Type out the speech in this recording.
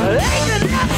Ain't enough